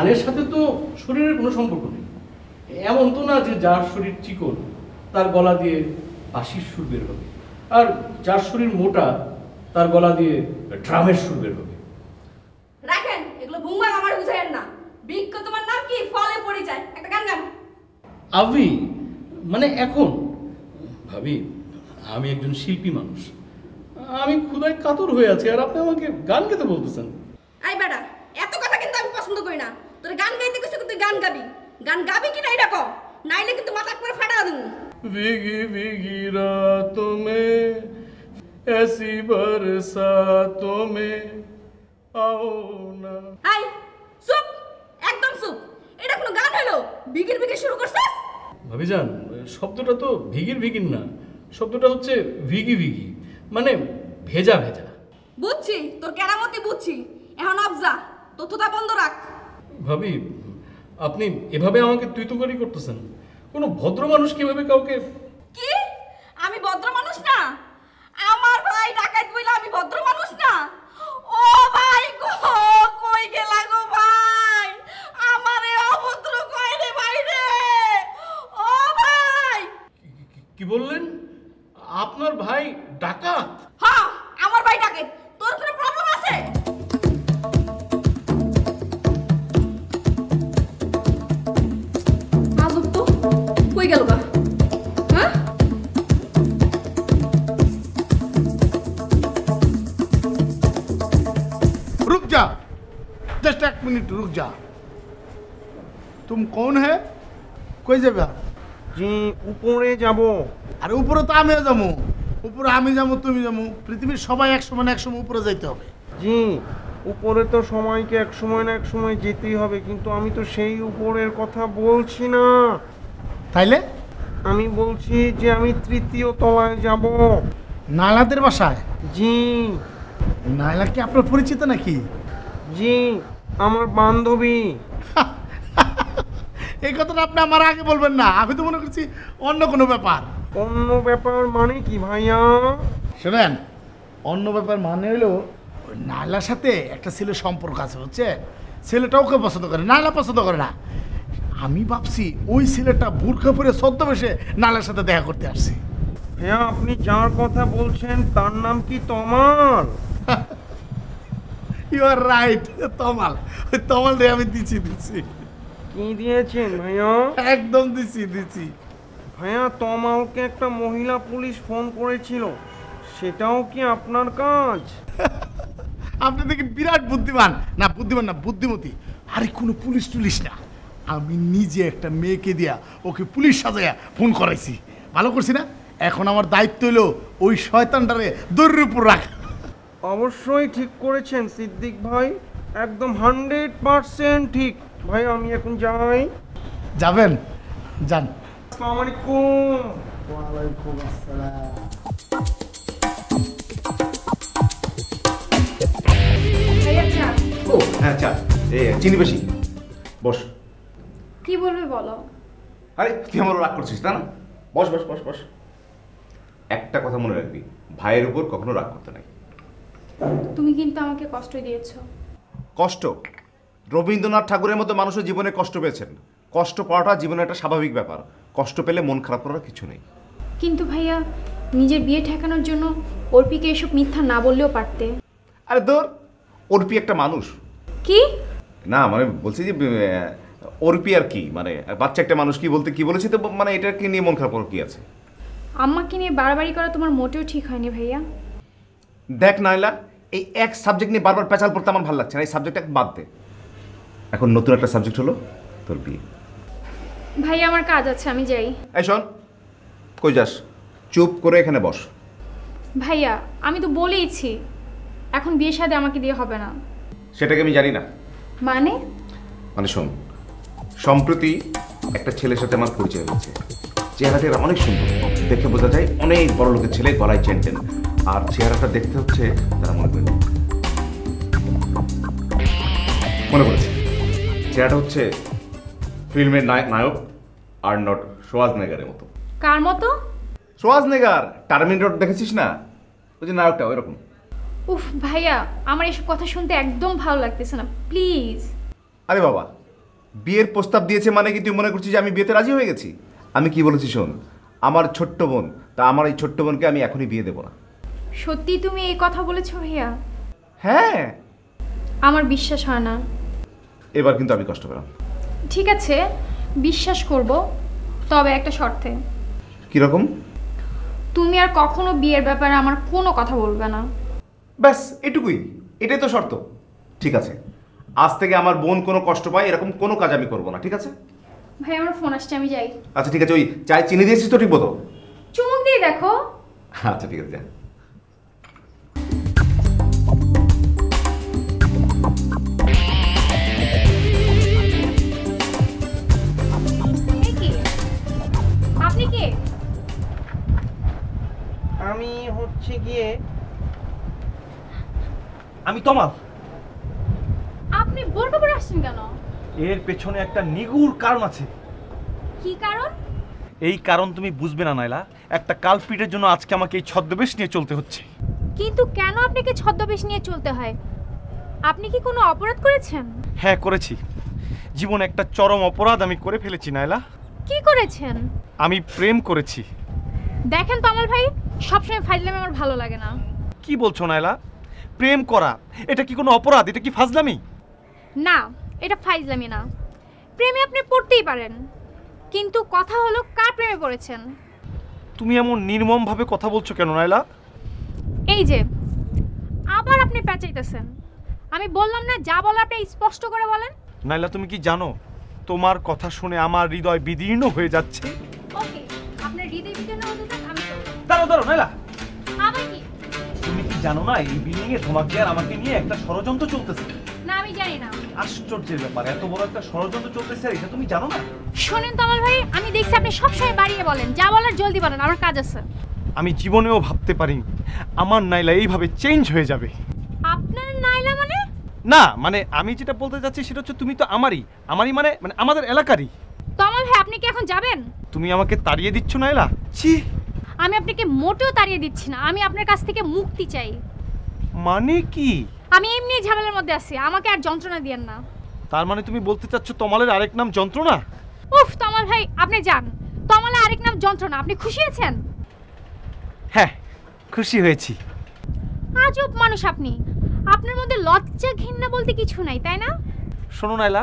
গানের সাথে তো শরীরের কোনো সম্পর্ক নেই। এমন তো না যে যার শরীর চিকন তার গলা দিয়ে বাঁশির সুর বের হবে। আর যার শরীর মোটা তার গলা দিয়ে ড্রামের সুর বের হবে। রাখেন এগুলো ভুংবাং আমার বুঝায়েন না। বিজ্ঞ তোমার নাম কি? ফলে পরিচয়। একটা গান গান। আবি মানে এখন? ভাবি আমি একজন শিল্পী মানুষ। আমি ক্ষুদায় কাতর হয়ে আছি আর আপনি আমাকে গান গেতে বলতেছেন। আই বেটা এত কথা কিন্তু আমি পছন্দ করি না। তোর গান গাইতে কইছে তুই গান গাবি গান গাবি কি না এটা ক নাইলে কিন্তু মাথা করে ফাটা দেবো भीगी भीगी रातों में ऐसी बरसातों में आओ ना আই চুপ একদম চুপ এটা কোনো গান হলো বিগির বিগির শুরু করছিস ভাবিজান শব্দটা তো ভিগির ভিগির না শব্দটা হচ্ছে ভিগি ভিগি মানে ভেজা ভেজা বুঝছি তোর কেরামতি বুঝছি এখন আবজা তথ্যটা বন্ধ রাখ ভাবি আপনি এভাবে আমাকে তুই তো করতেছেন। কোনো ভদ্র মানুষ কীভাবে কাউকে কি? আমি ভদ্র মানুষ না? আমার ভাই ডাকাত বইলা আমি ভদ্র মানুষ না? ও ভাই গো কই গেলা গো ভাই? আমারে অভদ্র কই রে ভাই রে? ও ভাই! কি- কি বললেন? আপনার ভাই ডাকাত? হ্যাঁ আমার ভাই ডাকাত। मिनट रुक जा तुम कौन है কই যাবে জি উপরে যাব আরে উপরে তো আমিও যাবো উপরে আমি যাবো তুমি যাবো পৃথিবীর সবাই এক সময় না এক সময় উপরে যাইতে হবে জি উপরে তো সময়কে এক সময় না এক সময় যেতেই হবে কিন্তু আমি তো সেই উপরের কথা বলছি না তাইলে আমি বলছি যে আমি তৃতীয় তলায় যাব নাইলাদের বাসায় জি নাইলা কি আপনার পরিচিত নাকি জি আমার বান্ধবী। এই কথাটা আপনি আমার আগে বলবেন না আমি তো মনে করছি অন্য কোনো ব্যাপার। অন্য ব্যাপার মানে কি ভাইয়া? শোনেন অন্য ব্যাপার মানে হলো ওই নাইলার সাথে একটা ছেলের সম্পর্ক আছে হচ্ছে ছেলেটা ওকে পছন্দ করে নাইলা পছন্দ করে না। আমি ভাবছি ওই ছেলেটা বুর্খা পরে ছদ্মবেশে নাইলার সাথে দেখা করতে আসছে। হ্যাঁ আপনি যার কথা বলছেন তার নাম কি Tamal? You are right Tamal. ওই তমাল দিয়ে আমি দিচ্ছি দিচ্ছি কি দিয়েছেন ভাইয়া? একদম দিচ্ছি দিচ্ছি ভাইয়া তমালকে একটা মহিলা পুলিশ ফোন করেছিল। সেটাও কি আপনার কাজ? আপনি দেখি বিরাট বুদ্ধিমান। না বুদ্ধিমান না বুদ্ধিমতী। আরে কোনো পুলিশ টুলিশ না। আমি নিজে একটা মেয়েকে দিয়া ওকে পুলিশ সাজাইয়া ফোন করাইছি। ভালো করছি না? এখন আমার দায়িত্ব হলো ওই শয়তানটারে উপর রাখ। অবশ্যই ঠিক করেছেন সিদ্দিক ভাই একদম হান্ড্রেড পার্সেন্ট ঠিক। ভাই আমি এখন যাই। যাবেন? যান। আসসালামু আলাইকুম। ওয়ালাইকুম আসসালাম। ও হ্যাঁ চা। এ চিনি বেশি। বস। কি বলবে বলো? আরে তুই আমার রাগ করছিস তা না? বস বস বস বস। একটা কথা মনে রাখবি ভাইয়ের উপর কখনো রাগ করতে নাই। তুমি কিন্তু আমাকে কষ্ট দিয়েছ। কষ্ট? রবীন্দ্রনাথ ঠাকুরের মতো মানুষের জীবনে কষ্ট পেয়েছেন। কষ্ট পাওয়াটা জীবনে একটা স্বাভাবিক ব্যাপার। কষ্ট পেলে মন খারাপ করার কিছু নেই। কিন্তু ভাইয়া নিজের বিয়ে ঠেকানোর জন্য অর্পিকে এসব মিথ্যা না বললেও পারতে। আরে তোর অর্পি একটা মানুষ। কি? না মানে বলছি যে অর্পি আর কি? মানে বাচ্চা একটা মানুষ কি বলতে কি বলেছি তো? মানে এটাকে নিয়ে মন খারাপ করার কি আছে? আম্মাকে নিয়ে বাড়াবাড়ি করা তোমার মোটেও ঠিক হয়নি ভাইয়া। দেখ নাইলা এই এক সাবজেক্ট নিয়ে বারবার পেঁচাল পড়তে আমার ভালো লাগছে না। এই সাবজেক্টটা বাদ দে। এখন নতুন একটা সাবজেক্ট হলো তোর বিয়ে। ভাইয়া আমার কাজ আছে আমি যাই। এই শোন কই যাস? চুপ করে এখানে বস। ভাইয়া আমি তো বলেইছি এখন বিয়ে সাথে আমাকে দিয়ে হবে না। সেটাকে আমি জানি না। মানে? মানে শোন সম্প্রতি একটা ছেলের সাথে আমার পরিচয় হয়েছে। চেহারাটা অনেক সুন্দর। দেখে বোঝা যায় অনেক বড় লোকের ছেলে গলায় চেনটেন। আর চেহারাটা দেখতে হচ্ছে তারা মনে করে। মনে পড়েছে চেহারাটা হচ্ছে ফিল্মের নায়ক আর নট সোয়াজ নেগারের মতো। কার মতো? সোয়াজ নেগার টার্মিনেটর দেখেছিস না? ওই যে নায়কটা ওই রকম উফ ভাইয়া আমার এসব কথা শুনতে একদম ভালো লাগতেছে না। প্লিজ। আরে বাবা বিয়ের প্রস্তাব দিয়েছে মানে কি তুই মনে করছিস যে আমি বিয়েতে রাজি হয়ে গেছি? আমি কি বলেছি শোন আমার ছোট্ট বোন তা আমার এই ছোট্ট বোনকে আমি এখনই বিয়ে দেবো না। সত্যি তুমি এই কথা বলেছ ভাইয়া? হ্যাঁ। আমার বিশ্বাস হয় না। এবার কিন্তু আমি কষ্ট পেলাম। ঠিক আছে বিশ্বাস করব তবে একটা শর্তে। কীরকম? তুমি আর কখনো বিয়ের ব্যাপারে আমার কোনো কথা বলবে না। ব্যাস এটুকুই। এটাই তো শর্ত। ঠিক আছে। আজ থেকে আমার বোন কোনো কষ্ট পায় এরকম কোনো কাজ আমি করব না ঠিক আছে? ভাই আমার ফোন আসছে আমি যাই। আচ্ছা ঠিক আছে ওই চায় চিনি দিয়েছিস তো ঠিক মতো? চুমুক দিয়ে দেখো। আচ্ছা ঠিক আছে যা। আমি তমাল আপনি বোরকা পরে আসছেন কেন? এর পেছনে একটা নিগুড় কারণ আছে। কি কারণ? এই কারণ তুমি বুঝবে না নাইলা একটা কালপিটের জন্য আজকে আমাকে এই ছদ্মবেশ নিয়ে চলতে হচ্ছে। কিন্তু কেন আপনাকে ছদ্মবেশ নিয়ে চলতে হয়? আপনি কি কোনো অপরাধ করেছেন? হ্যাঁ করেছি। জীবনে একটা চরম অপরাধ আমি করে ফেলেছি নাইলা কি করেছেন? আমি প্রেম করেছি। দেখেন তমাল ভাই সবসময় ফাইজলামি আমার ভালো লাগে না। কি বলছো নাইলা প্রেম করা এটা কি কোনো অপরাধ? এটা কি ফাজলামি? না এটা ফাইজলামি না। প্রেমে আপনি পড়তেই পারেন কিন্তু কথা হলো কার প্রেমে পড়েছেন? তুমি এমন নির্মমভাবে কথা বলছো কেন নাইলা এই যে আবার আপনি পেঁচাইতেছেন আমি বললাম না যা বলার আপনি স্পষ্ট করে বলেন। নাইলা তুমি কি জানো তোমার কথা শুনে আমার হৃদয় বিদীর্ণ হয়ে যাচ্ছে? ওকে আপনার হৃদয় বিজ্ঞান হতে থাক আমি চললাম। দাঁড়ো দাঁড়ো নাইলা আবার কি? জানো না এই বিল্ডিং এ তোমাকে আর আমাকে নিয়ে একটা ষড়যন্ত্র চলতেছে। না আমি জানি না। আশ্চর্যের ব্যাপার এত বড় একটা ষড়যন্ত্র চলতেছে আর এটা তুমি জানো না? শোনেন তমাল ভাই আমি দেখছি আপনি সবসময় বাড়িয়ে বলেন যা বলার জলদি বলেন আমার কাজ আছে। আমি জীবনেও ভাবতে পারিনি আমার নাইলা এইভাবে চেঞ্জ হয়ে যাবে। আপনার নাইলা মানে? না মানে আমি যেটা বলতে চাচ্ছি সেটা হচ্ছে তুমি তো আমারই আমারই মানে মানে আমাদের এলাকারই। তমাল ভাই আপনি কি এখন যাবেন? তুমি আমাকে তাড়িয়ে দিচ্ছ নাইলা? ছি! আমি আপনাকে মোটেও তাড়িয়ে দিচ্ছি না। আমি আপনার কাছ থেকে মুক্তি চাই। মানে কি? আমি এমনি ঝামেলার মধ্যে আছি। আমাকে আর যন্ত্রণা দিয়েন না। তার মানে তুমি বলতে চাচ্ছ তোমালের আরেক নাম যন্ত্রণা? উফ তমাল ভাই আপনি যান। তমালে আরেক নাম যন্ত্রণা। আপনি খুশি আছেন? হ্যাঁ খুশি হয়েছি। আজব মানুষ আপনি। আপনার মধ্যে লজ্জা ঘৃণা বলতে কিছু নাই তাই না? শোনো নাইলা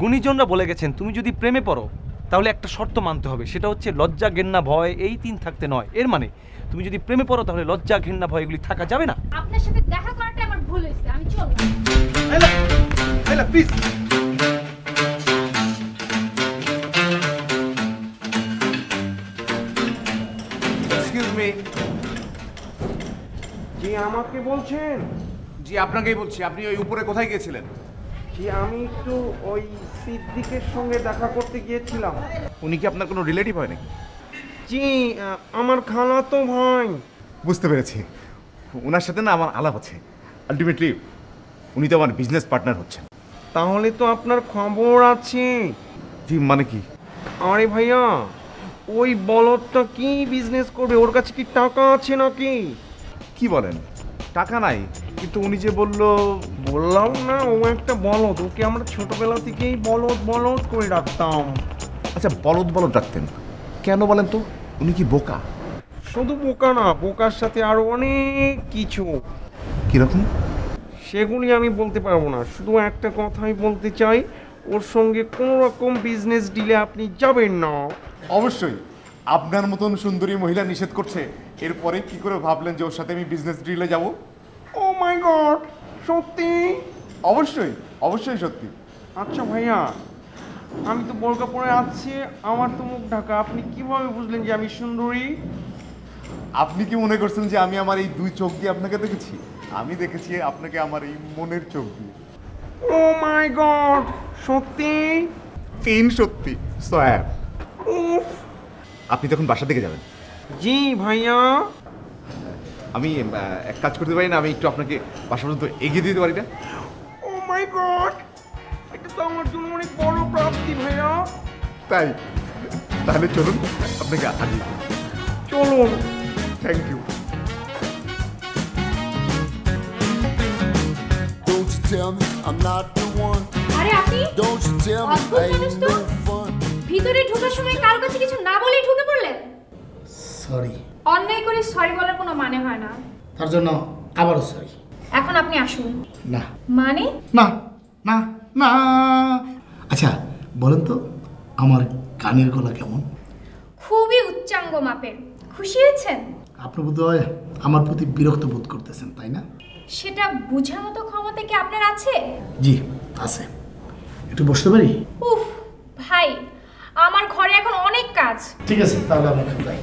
গুণীজনরা বলে গেছেন তুমি যদি প্রেমে পড়ো তাহলে একটা শর্ত মানতে হবে সেটা হচ্ছে লজ্জা ঘেন্না ভয় এই তিন থাকতে নয়। এর মানে তুমি যদি প্রেমে পড়ো তাহলে লজ্জা ঘেন্না ভয় এগুলি থাকা যাবে না। আপনার সাথে দেখা করাটা আমার ভুল হয়েছে আমি প্লিজ এক্সকিউজ মি জি আমাকে বলছেন? জি আপনাকেই বলছি আপনি ওই উপরে কোথায় গিয়েছিলেন? জি আমি একটু ওই সিদ্দিকের সঙ্গে দেখা করতে গিয়েছিলাম। উনি কি আপনার কোনো রিলেটিভ হয় নাকি? জি আমার খালাতো ভাই। বুঝতে পেরেছি। ওনার সাথে না আমার আলাপ আছে। আলটিমেটলি উনি তো আমার বিজনেস পার্টনার হচ্ছেন। তাহলে তো আপনার খবর আছে। জি মানে কি? আরে ভাইয়া ওই বলদটা কি বিজনেস করবে? ওর কাছে কি টাকা আছে নাকি? কি বলেন? টাকা নাই কিন্তু উনি যে বলল বললাম না ও একটা বলদ। ওকে আমরা ছোটবেলা থেকেই বলদ বলদ করে রাখতাম আচ্ছা বলদ বলদ রাখতেন কেন বলেন তো? উনি কি বোকা? শুধু বোকা না বোকার সাথে আরও অনেক কিছু। কীরকম? সেগুলি আমি বলতে পারব না। শুধু একটা কথাই বলতে চাই ওর সঙ্গে কোনো রকম বিজনেস ডিলে আপনি যাবেন না। অবশ্যই। আপনার মতন সুন্দরী মহিলা নিষেধ করছে। এরপরে কি করে ভাবলেন যে ওর সাথে আমি বিজনেস ডিলে যাব? ও মাই গড সত্যি? অবশ্যই অবশ্যই সত্যি। আচ্ছা ভাইয়া আমি তো বোরকা পরে আছি আমার তো মুখ ঢাকা। আপনি কীভাবে বুঝলেন যে আমি সুন্দরী? আপনি কি মনে করছেন যে আমি আমার এই দুই চোখ দিয়ে আপনাকে দেখেছি? আমি দেখেছি আপনাকে আমার এই মনের চোখ দিয়ে। ও মাই গড সত্যি? তিন সত্যি সয়াব আপনি তখন বাসা থেকে যাবেন। জি ভাইয়া। আমি এক কাজ করতে পারি না আমি একটু আপনাকে বাসা পর্যন্ত এগিয়ে দিতে পারি না? ও মাই গড এটা তো আমার জন্য অনেক বড় প্রাপ্তি ভাইয়া। তাই? তাহলে চলুন আপনাকে আগে চলুন। Thank you tell me I'm not the one? আরে আপনি Don't you tell me অদ্ভুত মানুষ তো। ভিতরে ঢোকার সময় কারও কাছে কিছু না বলেই ঢুকে পড়লেন? সরি অন্যায় করে সরি বলার কোনো মানে হয় না। তার জন্য আবারও সরি এখন আপনি আসুন। না। মানে? না না না। আচ্ছা বলেন তো আমার গানের গলা কেমন? খুবই উচ্চাঙ্গ মাপের। খুশি হয়েছেন? আপনি বোধ হয় আমার প্রতি বিরক্ত বোধ করতেছেন তাই না? সেটা বোঝার মতো ক্ষমতা কি আপনার আছে? জি আছে। একটু বসতে পারি? উফ ভাই আমার ঘরে এখন অনেক কাজ। ঠিক আছে তাহলে আমি এখন যাই।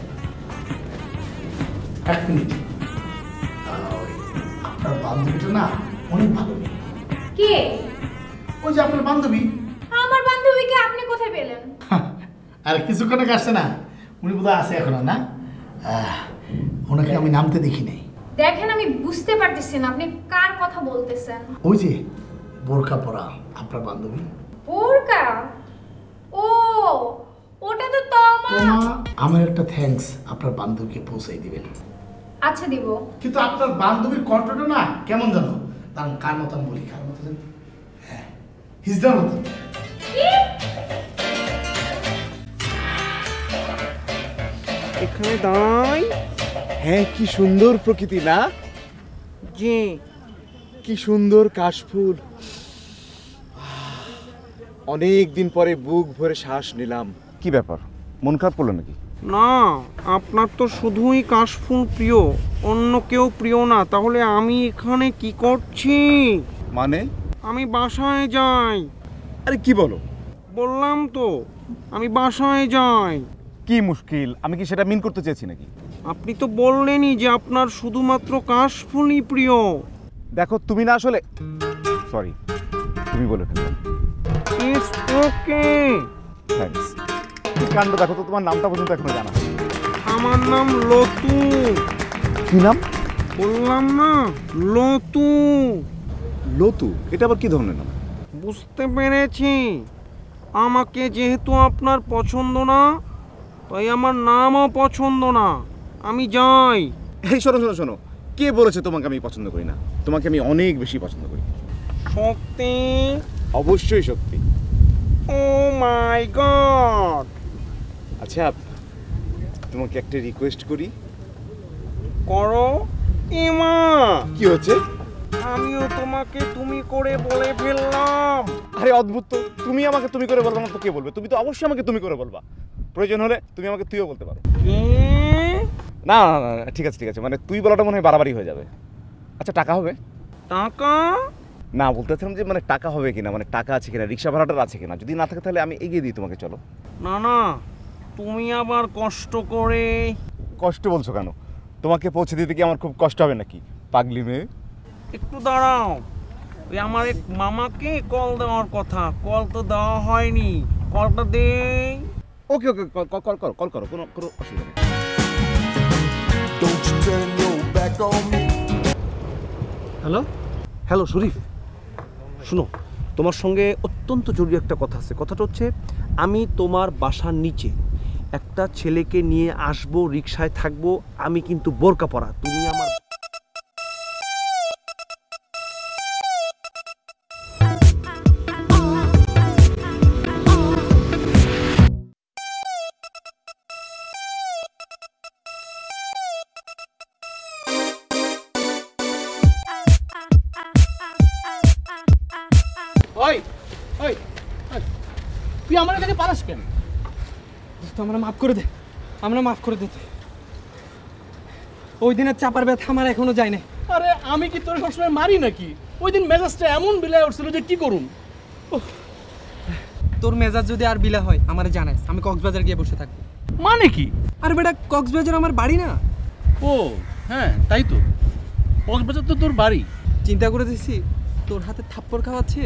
এক মিনিট আপনার বান্ধবীটা না অনেক ভালো কে? ওই যে আপনার বান্ধবী। আমার বান্ধবীকে আপনি কোথায় পেলেন? আর কিছুক্ষণ আসছে না উনি বোধহয় আছে এখন না? ওনাকে আমি নামতে দেখি নাই দেখেন আমি বুঝতে পারতেছি না আপনি কার কথা বলতেছেন? ওই যে বোরকা পরা আপনার বান্ধবী। বোরকা? ও ওটা তো তমা আমার একটা থ্যাঙ্কস আপনার বান্ধবীকে পৌঁছাই দিবেন। আচ্ছা দিব। কিন্তু আপনার বান্ধবীর কণ্ঠটা না কেমন জানো তার কার মতন বলি কার মতো জানো হ্যাঁ হিজদার মতন। এখানে দাঁড়াই হ্যাঁ কি সুন্দর প্রকৃতি না? জি। কি সুন্দর কাশফুল অনেক দিন পরে বুক ভরে শ্বাস নিলাম। কি ব্যাপার? মন খারাপ করল নাকি? না আপনার তো শুধুই কাশফুল প্রিয় অন্য কেউ প্রিয় না তাহলে আমি এখানে কি করছি? মানে? আমি বাসায় যাই। আরে কি বলো? বললাম তো আমি বাসায় যাই। কি মুশকিল আমি কি সেটা মিন করতে চেয়েছি নাকি? আপনি তো বললেনই যে আপনার শুধুমাত্র কাশফুলই প্রিয়। দেখো তুমি না আসলে সরি তুমি বলে ফেললাম। ইটস ওকে থ্যাঙ্কস কি কাণ্ড দেখো তো তোমার নামটা পর্যন্ত এখনও জানা। আমার নাম লতু। কি নাম? বললাম না লতু। লতু? এটা আবার কি ধরনের নাম? বুঝতে পেরেছি। আমাকে যেহেতু আপনার পছন্দ না তাই আমার নামও পছন্দ না। আমি যাই। এই শোনো শোনো শোনো। কে বলেছে তোমাকে আমি পছন্দ করি না? তোমাকে আমি অনেক বেশি পছন্দ করি। শক্তি? অবশ্যই সত্যি ও মাই গড আচ্ছা তোমাকে একটা রিকোয়েস্ট করি। করো ইমা। কি হচ্ছে? আমিও তোমাকে তুমি করে বলে ফেললাম। আরে অদ্ভুত তো তুমি আমাকে তুমি করে বলবা না তো কে বলবে? তুমি তো অবশ্যই আমাকে তুমি করে বলবা। প্রয়োজন হলে তুমি আমাকে তুইও বলতে পারো। না না না ঠিক আছে ঠিক আছে মানে তুই বলাটা মনে হয় বাড়াবাড়ি হয়ে যাবে। আচ্ছা টাকা হবে? টাকা? না বলতেছিলাম যে মানে টাকা হবে কিনা মানে টাকা আছে কিনা রিক্সা ভাড়াটার আছে কিনা। যদি না থাকে তাহলে আমি এগিয়ে দিই তোমাকে চলো। না না। তুমি আবার কষ্ট করে কষ্ট বলছো কেন? তোমাকে পৌঁছে দিতে কি আমার খুব কষ্ট হবে নাকি? পাগলি মেয়ে। একটু দাঁড়াও। ওই আমার এক মামাকে কল দেওয়ার কথা। কল তো দেওয়া হয়নি। কলটা দেই okay okay call call call করো কল করো কোনো কোনো অসুবিধা নেই. হ্যালো হ্যালো শরীফ শুনো তোমার সঙ্গে অত্যন্ত জরুরি একটা কথা আছে। কথাটা হচ্ছে আমি তোমার বাসার নিচে একটা ছেলেকে নিয়ে আসব রিক্সায় থাকব, আমি কিন্তু বোরকা পরা। তুমি আমার তুই আমার কাছে পারাস কেন? দোস্ত আমরা মাফ করে দে। আমরা মাফ করে দিতে ওই দিনের চাপার ব্যথা আমার এখনও যায় না আরে আমি কি তোর সবসময় মারি নাকি? ওই দিন মেজাজটা এমন বিলায় উঠছিল যে কি করুম? তোর মেজাজ যদি আর বিলা হয় আমারে জানাইস আমি কক্সবাজার গিয়ে বসে থাকব। মানে কি? আর বেটা কক্সবাজার আমার বাড়ি না। ও হ্যাঁ তাই তো। কক্সবাজার তো তোর বাড়ি। চিন্তা করে দিছি তোর হাতে থাপ্পড় খাওয়াচ্ছে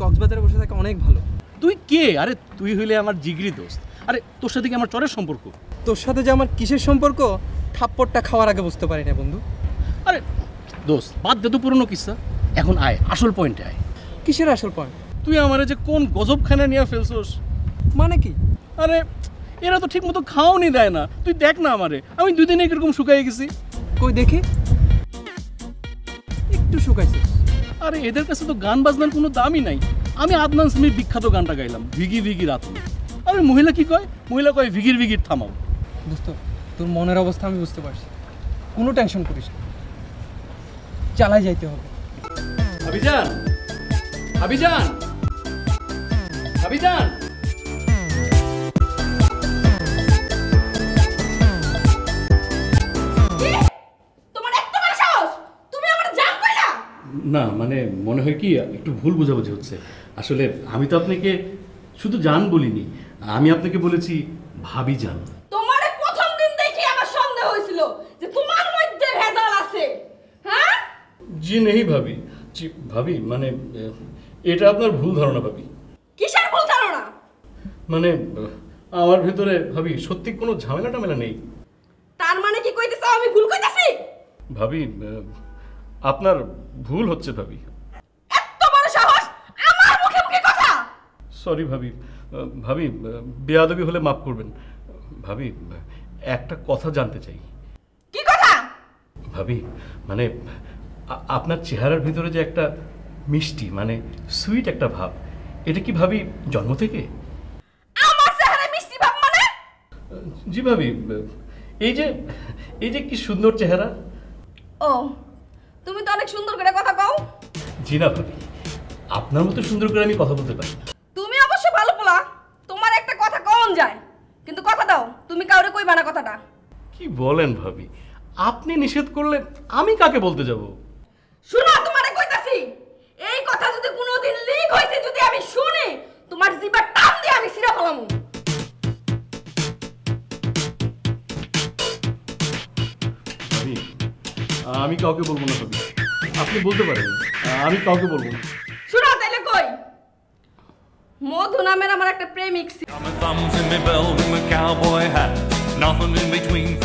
কক্সবাজারে বসে থাকা অনেক ভালো। তুই কে? আরে তুই হইলে আমার জিগরি দোস্ত। আরে তোর সাথে কি আমার চরের সম্পর্ক? তোর সাথে যে আমার কিসের সম্পর্ক থাপ্পড়টা খাওয়ার আগে বুঝতে পারি না বন্ধু। আরে দোস্ত বাদ দে তো পুরনো কিস্সা এখন আয় আসল পয়েন্টে আয়। কিসের আসল পয়েন্ট তুই আমারে যে কোন গজবখানা নিয়ে ফেলছোস। মানে কি? আরে এরা তো ঠিক মতো খাওয়ানি দেয় না। তুই দেখ না আমারে আমি দুই দিনে কীরকম শুকাই গেছি। কই দেখি। একটু শুকাইছিস আরে এদের কাছে তো গান বাজনার কোনো দামই নাই। আমি আদনান স্মির বিখ্যাত গানটা গাইলাম ভিগি ভিগি রাত। আরে মহিলা কি কয়? মহিলা কয় ভিগির ভিগির থামাও। দোস্ত তোর মনের অবস্থা আমি বুঝতে পারছি। কোনো টেনশন করিস না। চালাই যাইতে হবে। আবিজান আবিজান আবিজান কি? তোমার এত বড় সাহস? তুমি আমার জান কইলা না মানে মনে হয় কি একটু ভুল বোঝাবুঝি হচ্ছে। আসলে আমি তো আপনাকে শুধু জান বলিনি আমি আপনাকে বলেছি ভাবি জান। তোমারে প্রথম দিন দেখে আমার সন্দেহ হয়েছিল যে তোমার মধ্যে ভেজাল আছে। হ্যাঁ? জি নেই ভাবি। জি ভাবি মানে এটা আপনার ভুল ধারণা ভাবি। কিসের ভুল ধারণা? মানে আমার ভেতরে ভাবি সত্যি কোনো ঝামেলা টামেলা নেই। তার মানে কি কইতেছো আমি ভুল কইতাছি? ভাবি আপনার ভুল হচ্ছে ভাবি এত বড় সাহস আমার মুখে মুখে কথা সরি ভাবি। ভাবি বেয়াদবি হলে মাফ করবেন। ভাবি একটা কথা জানতে চাই। কি কথা? ভাবি মানে আপনার চেহারার ভিতরে যে একটা মিষ্টি মানে সুইট একটা ভাব এটা কি ভাবি জন্ম থেকে? আমার চেহারা মিষ্টি ভাব মানে? জি ভাবি এই যে এই যে কি সুন্দর চেহারা। ও তুমি তো অনেক সুন্দর করে কথা কও। জি না ভাবি আপনার মতো সুন্দর করে আমি কথা বলতে পারি না তুমি অবশ্য ভালো পোলা তোমার একটা কথা কম যায় কিন্তু কথা দাও কাউরে না কথাটা। কি বলেন ভাবি? আপনি নিষেধ করলে আমি কাকে বলতে যাব? শোনো তোমারে কইতাছি এই কথা যদি কোনোদিন লিক হইছে যদি আমি শুনি তোমার জিবার টান দিয়ে আমি সিরা ফেলামু। আমি কাউকে বলব না ভাবি। আপনি বলতে পারেন আমি কাউকে বলব না। শোনো তাইলে কই? মধু নামের আমার একটা প্রেমিক ছিল nothing in between.